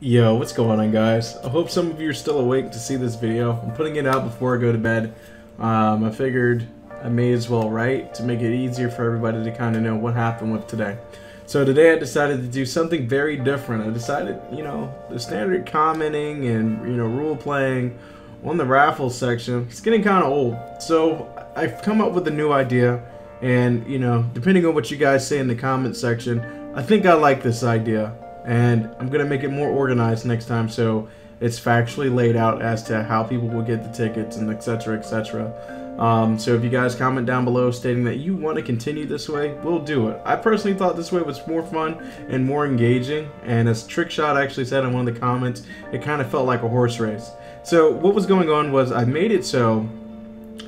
Yo, what's going on guys? I hope some of you are still awake to see this video. I'm putting it out before I go to bed. Um, I figured I may as well, right? To make it easier for everybody to kind of know what happened with today. So today I decided to do something very different. I decided, you know, the standard commenting and, you know, rule playing on the raffle section, it's getting kind of old. So I've come up with a new idea and, you know, depending on what you guys say in the comment section, I think I like this idea and I'm gonna make it more organized next time so it's factually laid out as to how people will get the tickets and etc etc um, so if you guys comment down below stating that you want to continue this way we'll do it. I personally thought this way was more fun and more engaging and as Trickshot actually said in one of the comments it kind of felt like a horse race. So what was going on was I made it so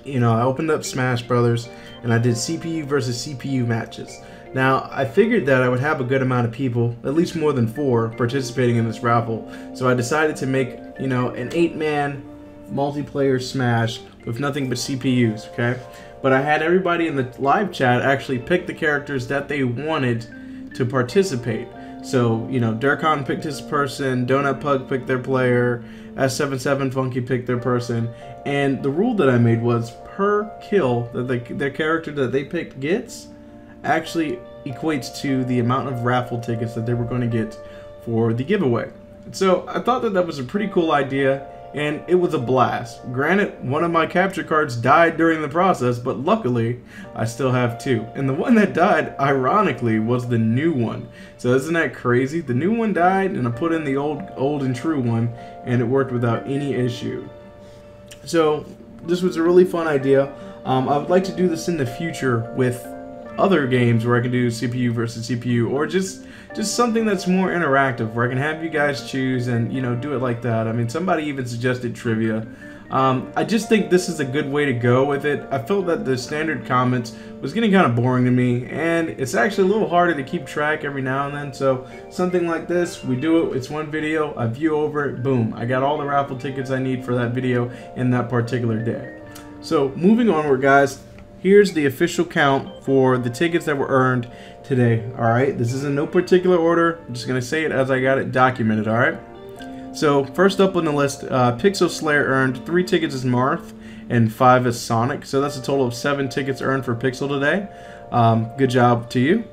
you know I opened up Smash Brothers and I did CPU versus CPU matches now, I figured that I would have a good amount of people, at least more than four, participating in this raffle, so I decided to make, you know, an eight-man multiplayer Smash with nothing but CPUs, okay? But I had everybody in the live chat actually pick the characters that they wanted to participate. So, you know, Durkon picked his person, Donut Pug picked their player, S77 Funky picked their person, and the rule that I made was per kill that the, the character that they picked gets, actually equates to the amount of raffle tickets that they were going to get for the giveaway. So I thought that that was a pretty cool idea and it was a blast. Granted, one of my capture cards died during the process, but luckily, I still have two. And the one that died, ironically, was the new one. So isn't that crazy? The new one died, and I put in the old, old and true one, and it worked without any issue. So this was a really fun idea. Um, I would like to do this in the future with other games where I can do CPU versus CPU or just just something that's more interactive where I can have you guys choose and you know do it like that. I mean somebody even suggested trivia. Um, I just think this is a good way to go with it. I felt that the standard comments was getting kind of boring to me and it's actually a little harder to keep track every now and then so something like this we do it it's one video I view over it boom I got all the raffle tickets I need for that video in that particular day so moving onward guys here's the official count for the tickets that were earned today. All right, this is in no particular order. I'm just gonna say it as I got it documented. All right. So first up on the list, uh, Pixel Slayer earned three tickets as Marth and five as Sonic. So that's a total of seven tickets earned for Pixel today. Um, good job to you.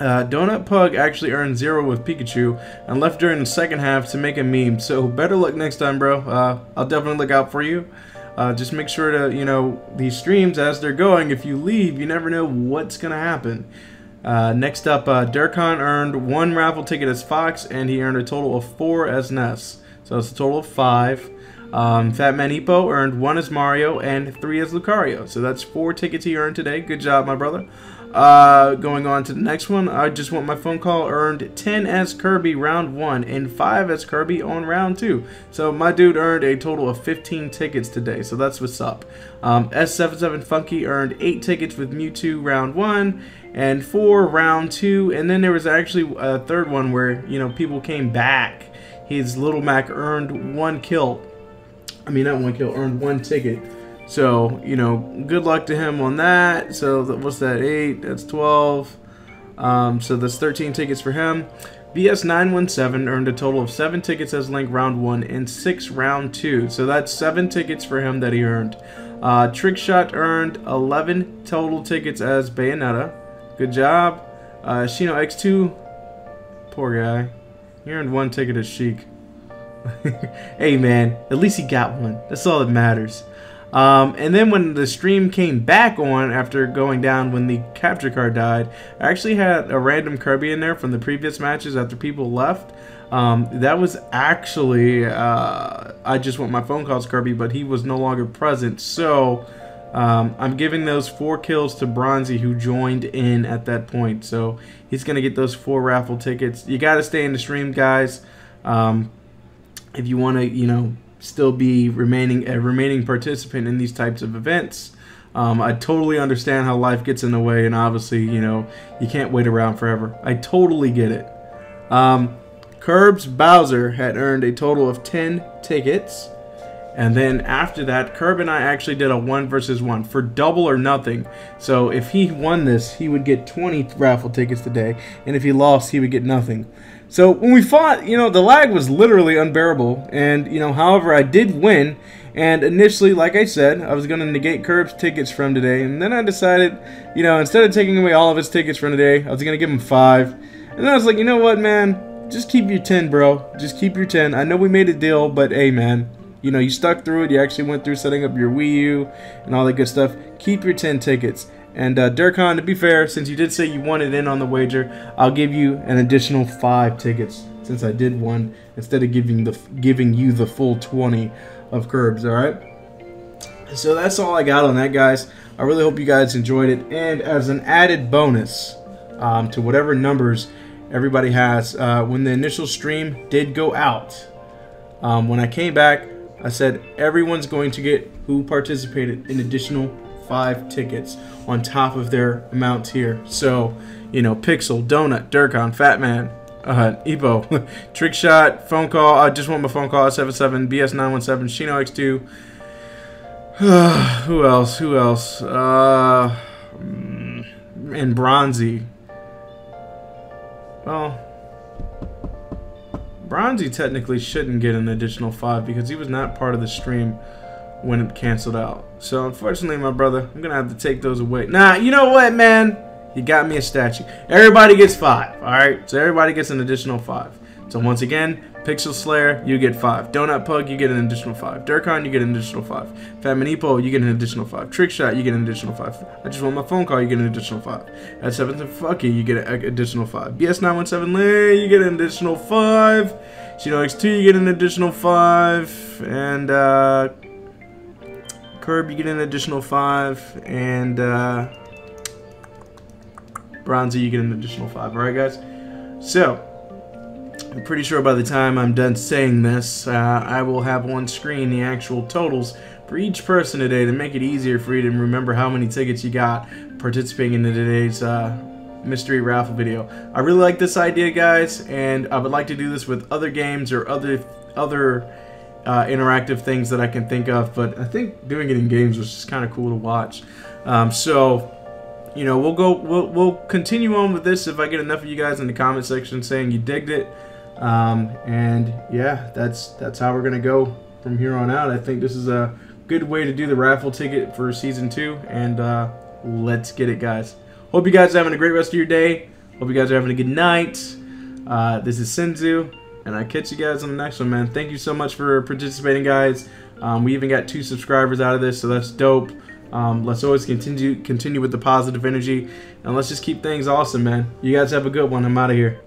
Uh, Donut Pug actually earned zero with Pikachu and left during the second half to make a meme. So better luck next time, bro. Uh, I'll definitely look out for you. Uh, just make sure to, you know, these streams as they're going, if you leave, you never know what's going to happen. Uh, next up, uh, Durkon earned one raffle ticket as Fox, and he earned a total of four as Ness. So it's a total of five. Um, Fat Man Hippo earned one as Mario and three as Lucario. So that's four tickets he earned today. Good job, my brother. Uh, going on to the next one, I just want my phone call earned 10 as Kirby round 1 and 5 as Kirby on round 2. So my dude earned a total of 15 tickets today, so that's what's up. Um, S77 Funky earned 8 tickets with Mewtwo round 1 and 4 round 2, and then there was actually a third one where, you know, people came back. His Little Mac earned 1 kill. I mean, not 1 kill, earned 1 ticket. So, you know, good luck to him on that. So, what's that? 8, that's 12. Um, so, that's 13 tickets for him. BS917 earned a total of 7 tickets as Link round 1 and 6 round 2. So, that's 7 tickets for him that he earned. Uh, Trickshot earned 11 total tickets as Bayonetta. Good job. Uh, Shino X2, poor guy. He earned 1 ticket as Sheik. hey man, at least he got one. That's all that matters. Um, and then when the stream came back on after going down when the capture card died, I actually had a random Kirby in there from the previous matches after people left. Um, that was actually, uh, I just want my phone calls Kirby, but he was no longer present. So um, I'm giving those four kills to Bronzy who joined in at that point. So he's going to get those four raffle tickets. You got to stay in the stream, guys. Um, if you want to, you know, still be remaining a remaining participant in these types of events. Um, I totally understand how life gets in the way, and obviously, you know, you can't wait around forever. I totally get it. Um, Curbs Bowser had earned a total of 10 tickets, And then after that, Curb and I actually did a one versus one for double or nothing. So if he won this, he would get 20 raffle tickets today. And if he lost, he would get nothing. So when we fought, you know, the lag was literally unbearable. And, you know, however, I did win. And initially, like I said, I was going to negate Curb's tickets from today. And then I decided, you know, instead of taking away all of his tickets from today, I was going to give him five. And then I was like, you know what, man? Just keep your 10, bro. Just keep your 10. I know we made a deal, but hey, man you know, you stuck through it. You actually went through setting up your Wii U and all that good stuff. Keep your 10 tickets. And uh, Durkon, to be fair, since you did say you wanted in on the wager, I'll give you an additional five tickets since I did one instead of giving the giving you the full 20 of curbs. All right. So that's all I got on that, guys. I really hope you guys enjoyed it. And as an added bonus um, to whatever numbers everybody has, uh, when the initial stream did go out, um, when I came back, I said everyone's going to get who participated an additional five tickets on top of their amounts here. So, you know, Pixel, Donut, Durkon, Fatman, uh, Epo, Trick Shot, Phone Call, I just want my phone call at 77, BS917, Shino X2. Who else? Who else? Uh, mm, and Bronzy. Well, Bronzy technically shouldn't get an additional five because he was not part of the stream when it canceled out. So unfortunately, my brother, I'm gonna have to take those away. Nah, you know what, man? You got me a statue. Everybody gets five. All right, so everybody gets an additional five. So once again, Pixel Slayer, you get five. Donut Pug, you get an additional five. Durkon, you get an additional five. Fat Manipo, you get an additional five. Trick Shot, you get an additional five. I just want my phone call, you get an additional five. At seventh fuck you, you get an additional five. BS917 Lay, you get an additional five. Shino X2, you get an additional five. And uh, Curb, you get an additional five. And uh, Bronzy, you get an additional five. Alright, guys? So, I'm pretty sure by the time I'm done saying this, uh, I will have on screen the actual totals for each person today to make it easier for you to remember how many tickets you got participating in today's uh, mystery raffle video. I really like this idea, guys, and I would like to do this with other games or other other uh, interactive things that I can think of, but I think doing it in games was just kind of cool to watch. Um, so, you know, we'll go, we'll, we'll continue on with this if I get enough of you guys in the comment section saying you digged it. Um, and yeah, that's that's how we're gonna go from here on out. I think this is a good way to do the raffle ticket for season two, and uh, let's get it, guys. Hope you guys are having a great rest of your day. Hope you guys are having a good night. Uh, this is Senzu, and I catch you guys on the next one, man. Thank you so much for participating, guys. Um, we even got two subscribers out of this, so that's dope. Um, let's always continue continue with the positive energy, and let's just keep things awesome, man. You guys have a good one. I'm out of here.